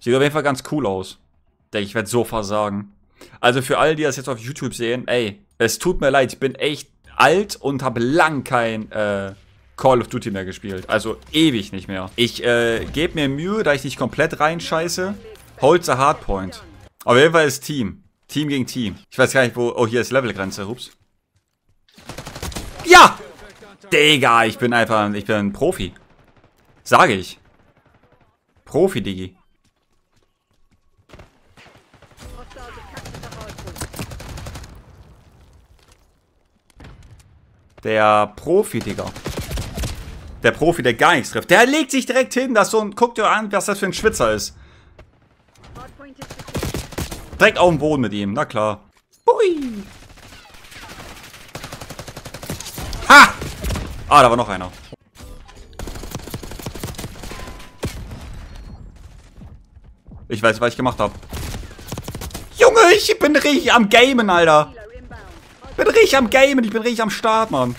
Sieht auf jeden Fall ganz cool aus. Denke ich, werde so versagen. Also für alle, die das jetzt auf YouTube sehen, ey, es tut mir leid, ich bin echt alt und habe lang kein äh, Call of Duty mehr gespielt. Also ewig nicht mehr. Ich äh, gebe mir Mühe, da ich nicht komplett reinscheiße. Hold the Hardpoint. Auf jeden Fall ist Team. Team gegen Team. Ich weiß gar nicht, wo... Oh, hier ist Levelgrenze. Ups. Ja! Digga, ich bin einfach... Ich bin ein Profi. Sage ich. Profi, Digi. Der Profi, Digga. Der Profi, der gar nichts trifft. Der legt sich direkt hin. Das so ein, guckt dir an, was das für ein Schwitzer ist. Direkt auf dem Boden mit ihm. Na klar. Hui. Ha! Ah, da war noch einer. Ich weiß, was ich gemacht habe. Junge, ich bin richtig am Gamen, Alter. Bin richtig am Gamen, ich bin richtig am Start, Mann.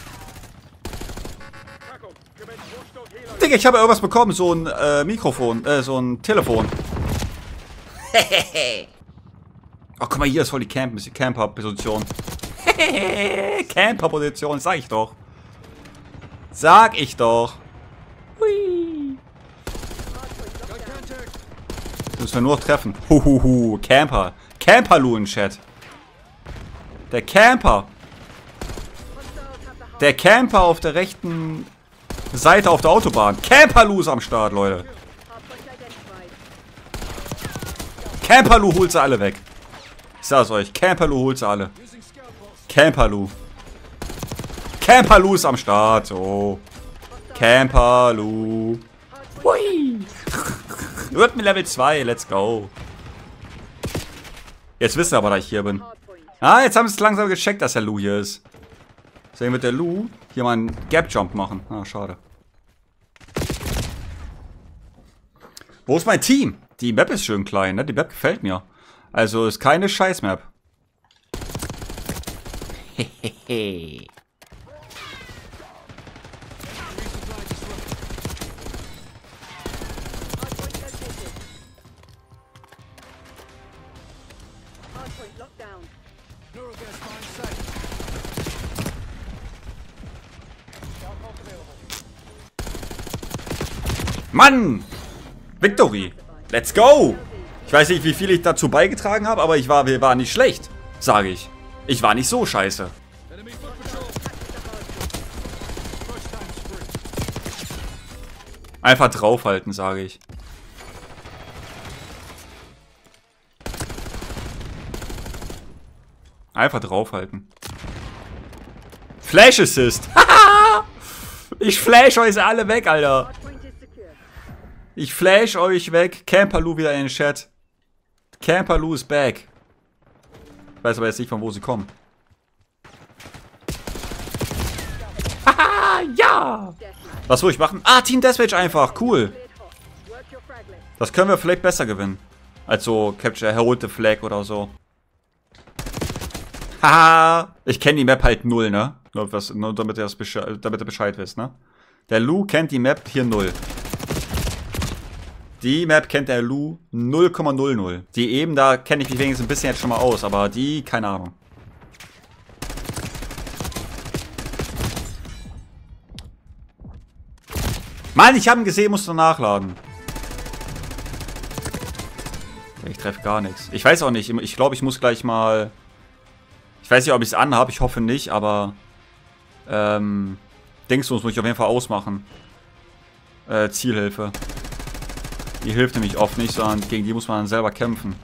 Digga, ich habe irgendwas bekommen, so ein äh, Mikrofon, äh, so ein Telefon. oh, guck mal, hier ist voll die Camp Camper-Position. Camper-Position, sag ich doch. Sag ich doch. Hui. Müssen wir nur treffen. Huhuhu, Camper. Camperlu in Chat. Der Camper. Der Camper auf der rechten Seite auf der Autobahn. Camperlu ist am Start, Leute. Camperlu holt sie alle weg. Ich sag's euch. Camperlu holt sie alle. Camperlu. Camperlu ist am Start. So. Camperlu. Hui. Wird mir Level 2. Let's go. Jetzt wissen aber, dass ich hier bin. Ah, jetzt haben sie es langsam gecheckt, dass der Lou hier ist. Deswegen wird der Lou hier mal einen Gap-Jump machen. Ah, schade. Wo ist mein Team? Die Map ist schön klein, ne? Die Map gefällt mir. Also ist keine Scheiß-Map. Hehehe. Mann! Victory! Let's go! Ich weiß nicht, wie viel ich dazu beigetragen habe, aber ich war, wir waren nicht schlecht, sage ich. Ich war nicht so scheiße. Einfach draufhalten, sage ich. Einfach draufhalten. Flash Assist. ich flash euch alle weg, Alter. Ich flash euch weg. Camperloo wieder in den Chat. Camperloo ist back. Ich weiß aber jetzt nicht, von wo sie kommen. Haha, ja! Was soll ich machen? Ah, Team Deathmatch einfach. Cool. Das können wir vielleicht besser gewinnen. Als so Capture Hold the Flag oder so. Haha. ich kenne die Map halt null, ne? Nur, was, nur damit, ihr das damit ihr Bescheid wisst, ne? Der Lou kennt die Map hier null. Die Map kennt der Lu 0,00. Die eben, da kenne ich mich wenigstens ein bisschen jetzt schon mal aus, aber die, keine Ahnung. Mann, ich habe ihn gesehen, musste nachladen. Ich treffe gar nichts. Ich weiß auch nicht. Ich glaube, ich muss gleich mal... Ich weiß nicht, ob ich es anhabe. Ich hoffe nicht, aber... Ähm... Dingsbums muss ich auf jeden Fall ausmachen. Äh, Zielhilfe. Die hilft nämlich oft nicht, sondern gegen die muss man dann selber kämpfen.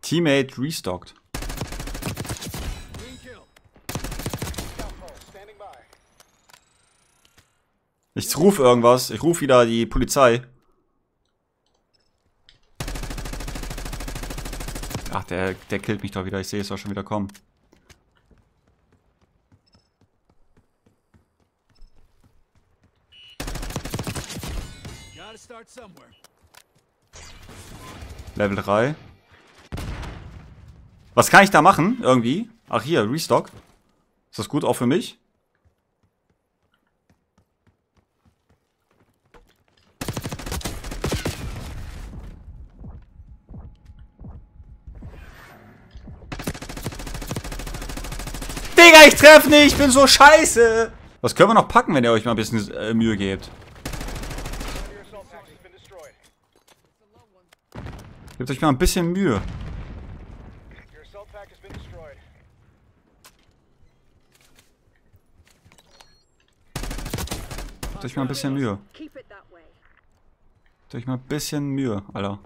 Teammate restockt. Ich rufe irgendwas. Ich rufe wieder die Polizei. Ach, der, der killt mich doch wieder. Ich sehe es auch schon wieder kommen. Level 3. Was kann ich da machen? Irgendwie? Ach hier, Restock. Ist das gut auch für mich? Digga, ich treffe nicht! Ich bin so scheiße! Was können wir noch packen, wenn ihr euch mal ein bisschen äh, Mühe gebt? Gebt euch mal ein bisschen Mühe. Gebt euch mal ein bisschen Mühe. Gebt euch mal ein bisschen Mühe, Alter.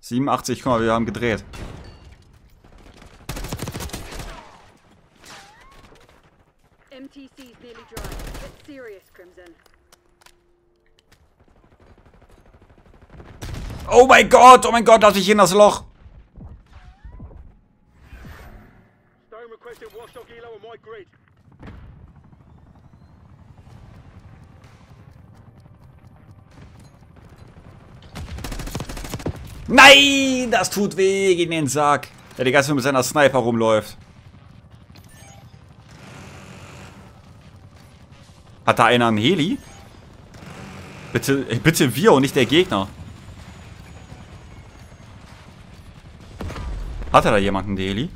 Siebenundachtzig, guck mal, wir haben gedreht. MTC's nearly dry. Get serious, Crimson. Oh mein Gott, oh mein Gott, lass mich in das Loch. Nein, das tut weh in den Sack. Der die ganze Zeit mit seiner Sniper rumläuft. Hat da einer einen Heli? Bitte, bitte wir und nicht der Gegner. Hat er da jemanden, Deli?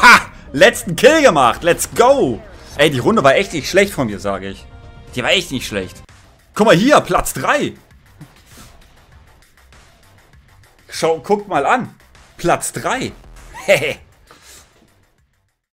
Ha! Letzten Kill gemacht. Let's go. Ey, die Runde war echt nicht schlecht von mir, sage ich. Die war echt nicht schlecht. Guck mal hier, Platz 3. Schau, guckt mal an. Platz 3. Hehe.